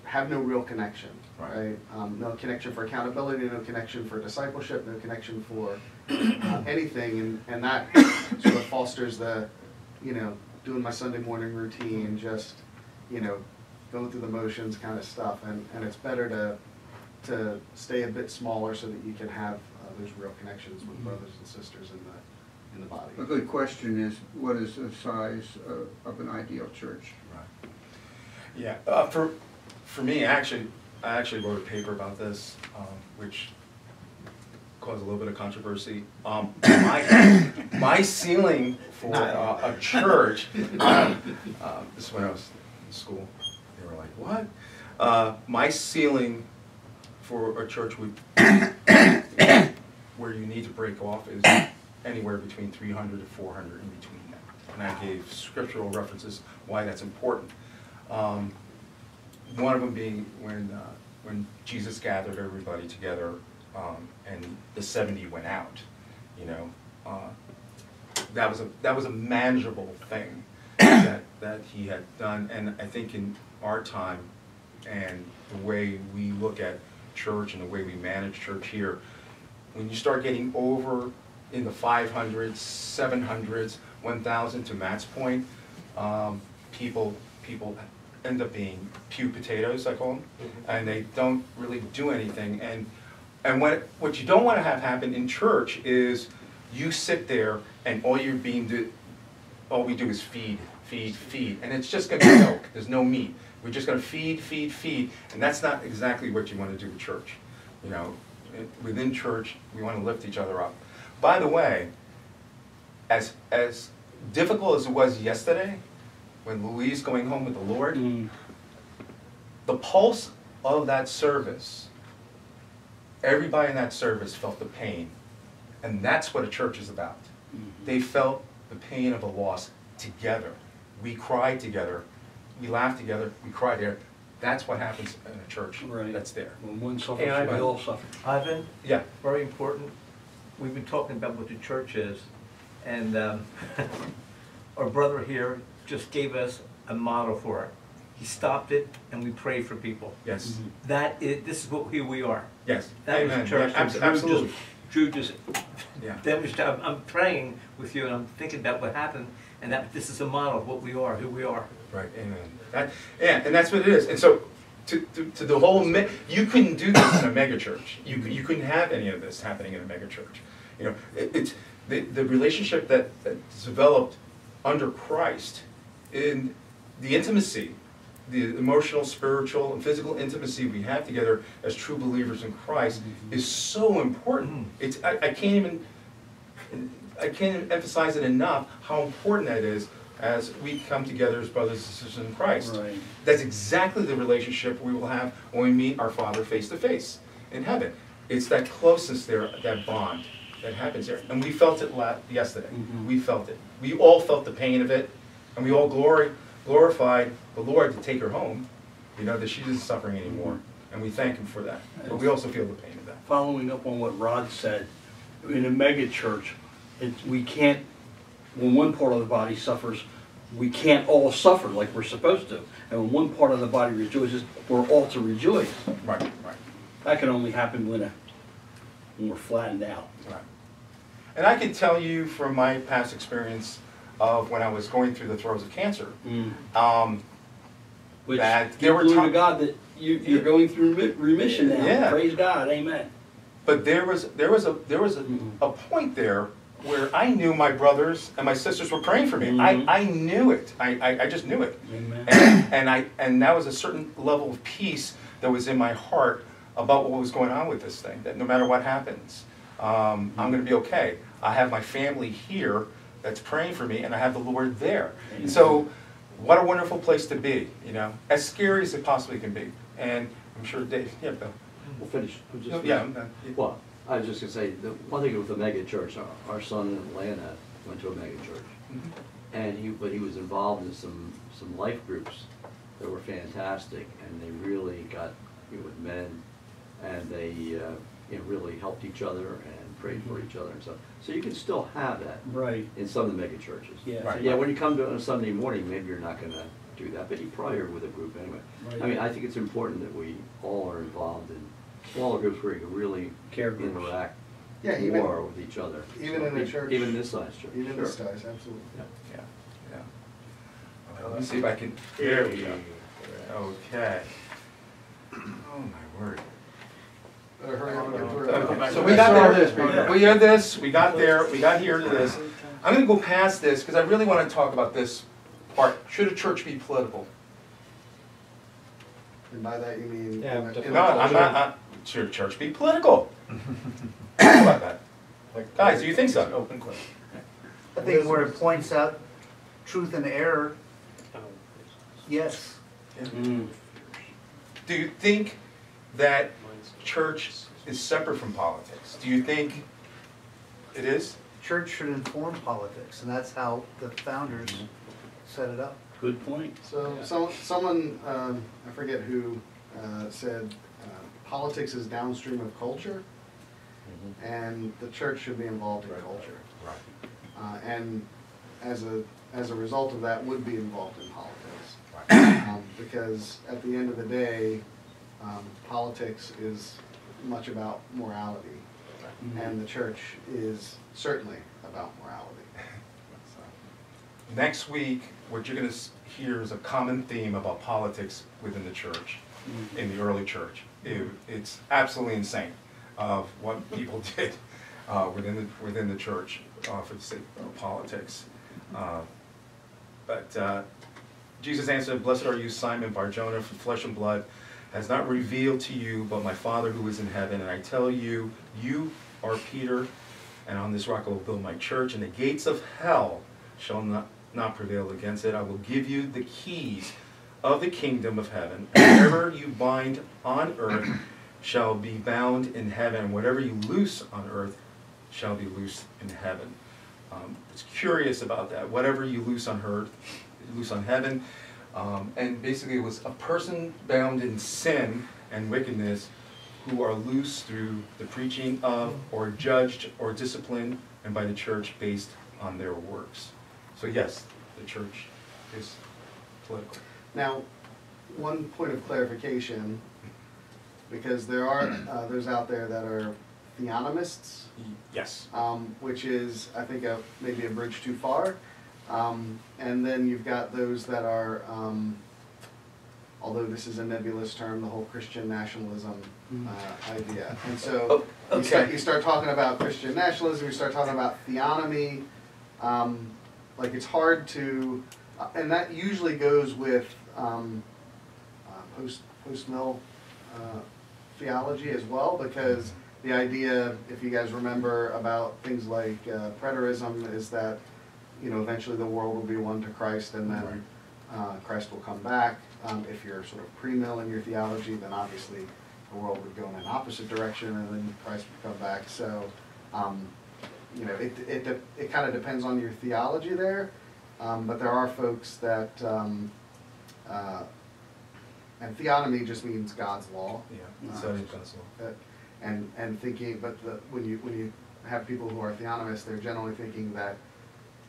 have no real connection, right? Um, no connection for accountability, no connection for discipleship, no connection for uh, anything, and, and that sort of fosters the, you know, doing my Sunday morning routine, just, you know, going through the motions kind of stuff, and, and it's better to, to stay a bit smaller so that you can have uh, those real connections with brothers and sisters in the, in the body.
A good question is, what is the size uh, of an ideal church? Right.
Yeah, uh, for, for me, actually, I actually wrote a paper about this, um, which caused a little bit of controversy. Um, my, my ceiling for uh, a church, uh, uh, this is when I was in school, they were like, what? Uh, my ceiling for a church where you need to break off is anywhere between three hundred to four hundred in between that. And I gave scriptural references why that's important. Um, one of them being when, uh, when Jesus gathered everybody together, um, and the seventy went out, you know. uh, That was a, that was a manageable thing that, that he had done, and I think in our time and the way we look at church and the way we manage church here, when you start getting over in the five hundreds, seven hundreds, one thousand, to Matt's point, um, people, people end up being pew potatoes, I call them, and they don't really do anything, and, and what, what you don't wanna have happen in church is you sit there and all you're being, do- all we do is feed, feed, feed, and it's just gonna be milk, there's no meat. We're just gonna feed, feed, feed, and that's not exactly what you wanna do with church. You know, it- within church, we wanna lift each other up. By the way, as, as difficult as it was yesterday, when Louise going home with the Lord, mm. the pulse of that service, everybody in that service felt the pain. And that's what a church is about. Mm-hmm. They felt the pain of a loss together. We cried together, we laugh together, we cry there. That's what happens in a church that's there.
When one suffers,
Hey, Ivan.
we all suffer.
Ivan?
Yeah.
Very important. We've been talking about what the church is, and um, our brother here just gave us a model for it. He stopped it, and we prayed for people.
Yes.
That is, this is what, who we are.
Yes.
That was
Amen.
the church.
Yeah, abs-
and Drew just-
absolutely.
Drew just,
Yeah.
demonstrated, I'm, I'm praying with you, and I'm thinking about what happened, and that this is a model of what we are, who we are.
Right, amen. That, yeah, and that's what it is. And so, to, to, to the whole, you couldn't do this in a megachurch. You, you couldn't have any of this happening in a megachurch. You know, it, it's, the, the relationship that, that's developed under Christ, in the intimacy, the emotional, spiritual, and physical intimacy we have together as true believers in Christ mm-hmm. is so important. Mm-hmm. It's, I, I can't even, I can't emphasize it enough how important that is as we come together as brothers and sisters in Christ.
Right.
That's exactly the relationship we will have when we meet our Father face to face in heaven. It's that closeness there, that bond that happens there. And we felt it yesterday. Mm-hmm. We felt it. We all felt the pain of it, and we all glory, glorified the Lord to take her home, you know, that she isn't suffering anymore. Mm-hmm. And we thank Him for that. But we also feel the pain of that.
Following up on what Rod said, in a mega church, it, we can't, when one part of the body suffers, we can't all suffer like we're supposed to. And when one part of the body rejoices, we're all to rejoice.
Right, right.
That can only happen when, a, when we're flattened out.
Right. And I can tell you from my past experience of when I was going through the throes of cancer, mm. um,
Which,
that there were
glory to
times.
God that you, you're going through remission now.
Yeah.
Praise God, amen.
But there was there was a there was a, mm-hmm. a point there where I knew my brothers and my sisters were praying for me. I, I knew it. I, I, I just knew it.
Amen.
And, and I and that was a certain level of peace that was in my heart about what was going on with this thing. That no matter what happens, um, I'm gonna be okay. I have my family here that's praying for me, and I have the Lord there. And so, what a wonderful place to be, you know, as scary as it possibly can be. And I'm sure Dave, yeah, Bill.
We'll finish. We'll just-
Yeah, I'm done.
Well, I was just gonna say, the one thing with the mega church, our, our son in Atlanta went to a mega church.
Mhm.
And he, but he was involved in some, some life groups that were fantastic, and they really got, you know, with men, and they, uh, you know, really helped each other and prayed for each other and stuff. So you can still have that.
Right.
In some of the mega churches.
Yeah.
So,
Right.
Yeah, when you come to on a Sunday morning, maybe you're not gonna do that, but you probably are with a group anyway.
Right.
I mean, I think it's important that we all are involved in smaller groups where you can really
Care groups.
interact
Yeah, even-
more with each other.
even
So,
in a
e-
church-
Even this size church.
Even this
Sure.
size, absolutely.
Yeah.
Yeah, yeah. Let me see if I can, there we go. Okay. Oh, my word.
Better hurry up and get through it.
Okay, So we got there, we had this, we got there, we got here to this. I'm gonna go past this, because I really wanna talk about this part. Should a church be political?
And by that you mean.
Yeah,
in the- in
No, I'm not, I'm- should a church be political? How about that? Like, Guys, do you think so?
Open question.
I think where it points out truth and error, yes.
Mm.
Do you think that church is separate from politics? Do you think it is?
Church should inform politics, and that's how the founders set it up.
Good point.
So, so, someone, um, I forget who, uh, said, politics is downstream of culture, and the church should be involved in culture.
Right.
Uh, and as a, as a result of that, would be involved in politics. Um, Because at the end of the day, um, politics is much about morality, and the church is certainly about morality. so.
Next week, what you're gonna hear is a common theme about politics within the church, in the early church. It- It's absolutely insane of what people did uh, within the, within the church uh, for the sake of politics. Uh, But uh, Jesus answered, Blessed are you, Simon Barjona, for flesh and blood has not revealed to you, but my Father who is in heaven. And I tell you, you are Peter, and on this rock I will build my church, and the gates of hell shall not, not prevail against it. I will give you the keys of the kingdom of heaven. Whatever you bind on earth shall be bound in heaven, whatever you loose on earth shall be loosed in heaven. Um, it's curious about that. Whatever you loose on earth, loose on heaven. Um, and basically, it was a person bound in sin and wickedness who are loose through the preaching of, or judged, or disciplined, and by the church based on their works. So yes, the church is political.
Now, one point of clarification, because there are, uh, those out there that are theonomists,
Yes.
um, which is, I think, a, maybe a bridge too far. Um, and then you've got those that are, um, although this is a nebulous term, the whole Christian nationalism uh, idea. And so
Oh,
you start,
okay.
you start talking about Christian nationalism, you start talking about theonomy. Um, like it's hard to, uh, and that usually goes with um, uh, post post mill uh, theology as well, because the idea, if you guys remember, about things like uh, preterism is that you know eventually the world will be one to Christ, and then uh, Christ will come back. Um, if you're sort of pre-mill in your theology, then obviously the world would go in an opposite direction, and then Christ would come back. So, um, you know, it it it kind of depends on your theology there, um, but there are folks that. Um, uh, and theonomy just means God's law.
Yeah,
Uh,
so it does.
that- and and thinking, but the, when you when you have people who are theonomists, they're generally thinking that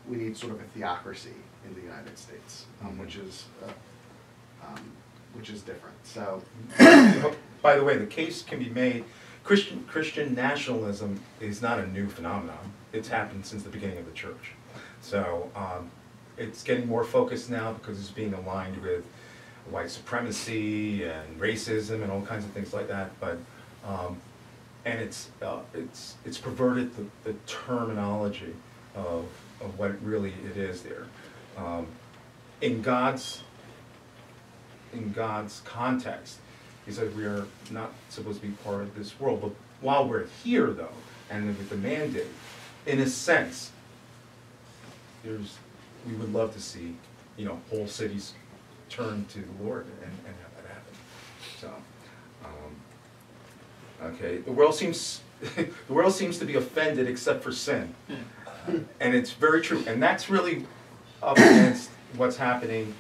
we need sort of a theocracy in the United States, um, which is uh, um, which is different. So
By the way, the case can be made, Christian, Christian nationalism is not a new phenomenon. It's happened since the beginning of the church. So um, it's getting more focused now because it's being aligned with white supremacy and racism and all kinds of things like that. But um, and it's uh, it's it's perverted the, the terminology of of what really it is there. Um, in God's in God's context, he said we are not supposed to be part of this world, but while we're here though, and with the mandate, in a sense, there's, we would love to see, you know, whole cities turn to the Lord and, and have that happen. So, um, okay, the world seems, the world seems to be offended except for sin. And it's very true, and that's really up against what's happening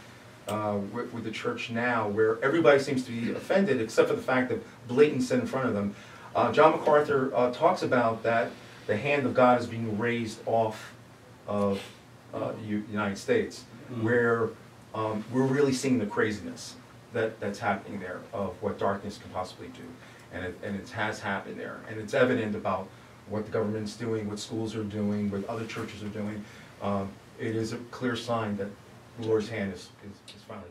uh, with, with the church now, where everybody seems to be offended except for the fact of blatant sin in front of them. Uh, John MacArthur uh, talks about that the hand of God is being raised off of uh, the U- United States,
Mhm.
where um, we're really seeing the craziness that, that's happening there of what darkness can possibly do. And it, and it has happened there. And it's evident about what the government's doing, what schools are doing, what other churches are doing. Um, It is a clear sign that the Lord's hand is, is is finally